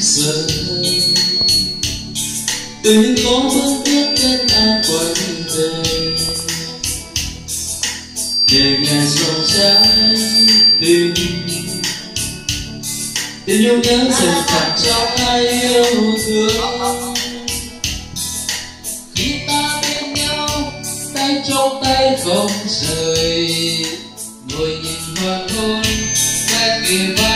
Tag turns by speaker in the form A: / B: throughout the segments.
A: giờ từ những có bước tiếp đến ai quay về để nghe dòng trái tim tình yêu nhớ dần tặng cho ai yêu thương khi ta bên nhau tay trong tay không rời ngồi nhìn hoàng hôn nghe kề vai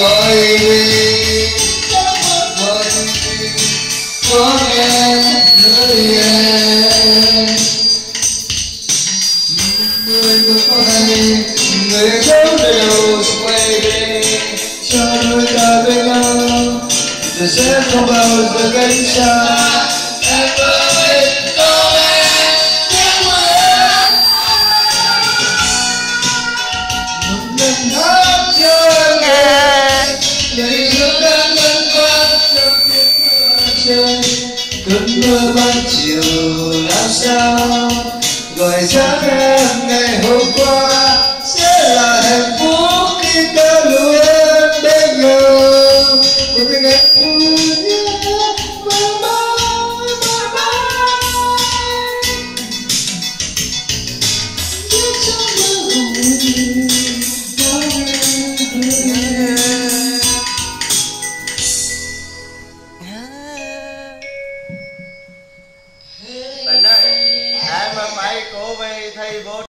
A: gọi gọi có nghe nơi em người có hay người dấu đều quay về cho đôi ta bên nhau sẽ không bao giờ cách xa em ơi mưa cơn mưa ban chiều làm sao? Gọi sáng em ngày hôm qua sẽ là hạnh phúc khi ta lưu em bên nhau.
B: Tình ơi,